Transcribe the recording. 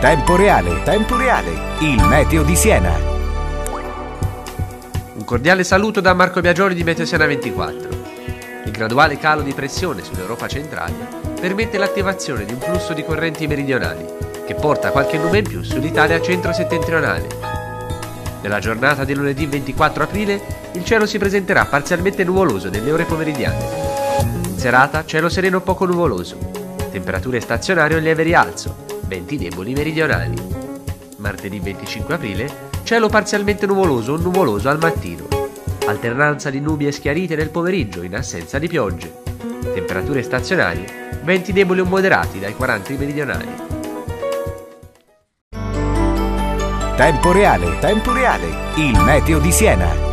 Tempo reale, tempo reale, il meteo di Siena. Un cordiale saluto da Marco Biagioli di Meteosiana 24. Il graduale calo di pressione sull'Europa centrale permette l'attivazione di un flusso di correnti meridionali che porta qualche nube in più sull'Italia centro-settentrionale. Nella giornata di lunedì 24 aprile il cielo si presenterà parzialmente nuvoloso nelle ore pomeridiane. In serata cielo sereno poco nuvoloso, temperature stazionarie o lieve rialzo, venti deboli meridionali. Martedì 25 aprile, cielo parzialmente nuvoloso o nuvoloso al mattino. Alternanza di nubi e schiarite nel pomeriggio in assenza di piogge. Temperature stazionarie, venti deboli o moderati dai 40 meridionali. Tempo reale, tempo reale, il meteo di Siena.